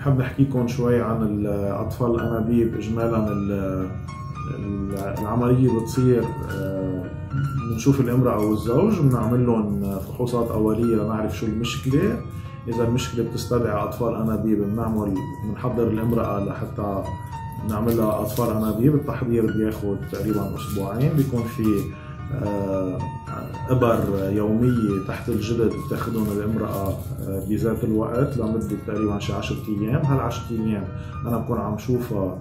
بنحب نحكيكم شوي عن الأطفال الانابيب اجمالا العملية بتصير بنشوف الإمرأة والزوج بنعمل لهم فحوصات أولية لنعرف شو المشكلة. إذا المشكلة بتستدعي أطفال انابيب بنعمل بنحضر الإمرأة لحتى نعمل لها أطفال انابيب التحضير بياخذ تقريبا أسبوعين بيكون في آه، ابر يوميه تحت الجلد بتاخذهم الامرأة آه، بذات الوقت لمدة تقريبا شي 10 أيام، هال 10 أيام أنا بكون عم شوفها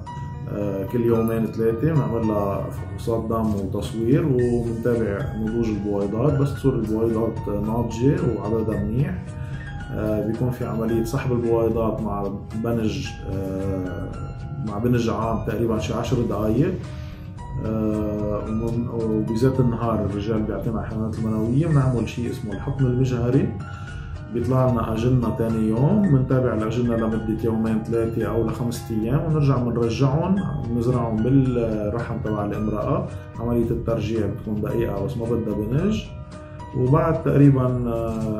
آه، كل يومين ثلاثة بنعمل لها فحوصات دم وتصوير وبنتابع نضوج البويضات. بس تصير البويضات ناضجة وعددها منيح. بيكون في عملية سحب البويضات مع بنج مع بنج عام تقريبا شي 10 دقائق وبذات النهار الرجال بيعطينا الحيوانات المنوية بنعمل شيء اسمه الحقن المجهري. بيطلع لنا اجنه ثاني يوم بنتابع الاجنه لمدة يومين ثلاثة أو لخمسة أيام ونرجع بنرجعهم بنزرعهم بالرحم تبع الامرأة. عملية الترجيع بتكون دقيقة بس ما بدها بنج. وبعد تقريبا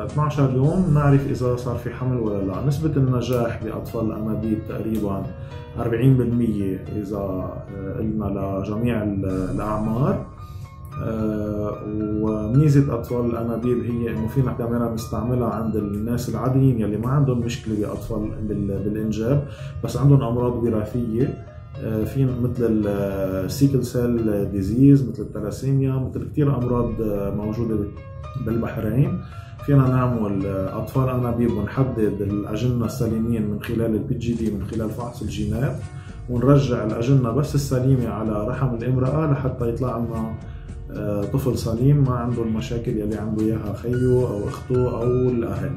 12 آه، يوم نعرف إذا صار في حمل ولا لا. نسبة النجاح بأطفال الانابيب تقريبا 40% إذا آه، قلنا لجميع الأعمار. آه، وميزة أطفال الأنابيب هي إنه فينا كمان نستعملها عند الناس العاديين يلي ما عندهم مشكلة بأطفال بالإنجاب بس عندهم أمراض وراثية. في مثل ال sickle cell disease مثل التلاسيميا مثل كثير أمراض موجودة بالبحرين. فينا نعمل أطفال أنابيب ونحدد الأجنة السليمين من خلال ال PGD من خلال فحص الجينات ونرجع الأجنة بس السليمة على رحم الامرأة لحتى يطلع لنا آه، طفل سليم ما عنده المشاكل يلي عنده إياها خيه أو أخته أو الأهل.